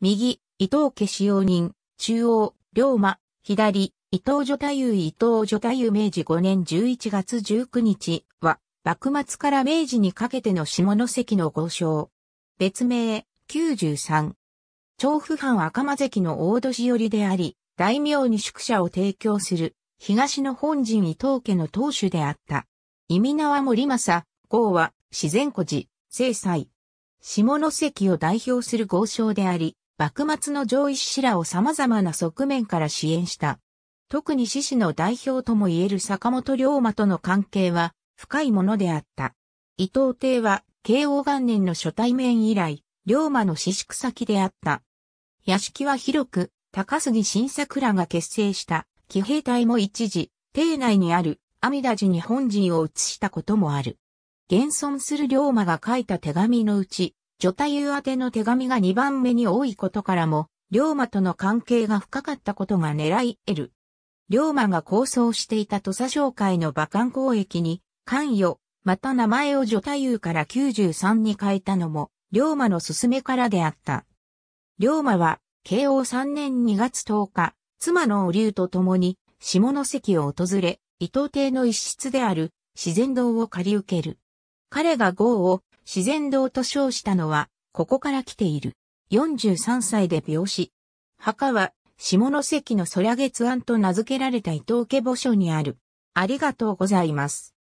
右、伊藤家使用人、中央、龍馬、左、伊藤女太夫伊藤女太夫明治5年11月19日は、幕末から明治にかけての下関の豪商。別名、93。調布藩赤間関の大年寄りであり、大名に宿舎を提供する、東の本陣伊藤家の当主であった。意味名は森正、豪は、自然古寺、聖祭。下関を代表する豪商であり、幕末の上位志らを様々な側面から支援した。特に志士の代表とも言える坂本龍馬との関係は深いものであった。伊藤邸は慶応元年の初対面以来、龍馬の私宿先であった。屋敷は広く、高杉新桜が結成した騎兵隊も一時、邸内にある阿弥陀寺に本陣を移したこともある。現存する龍馬が書いた手紙のうち、女太夫宛ての手紙が2番目に多いことからも、龍馬との関係が深かったことが狙い得る。龍馬が構想していた土佐商会の馬漢交易に関与、また名前を女太夫から93に変えたのも、龍馬の勧めからであった。龍馬は、慶応3年2月10日、妻のお竜と共に、下関を訪れ、伊藤邸の一室である自然堂を借り受ける。彼が豪を自然堂と称したのは、ここから来ている。43歳で病死。墓は、下関の空月庵と名付けられた伊藤家墓所にある。ありがとうございます。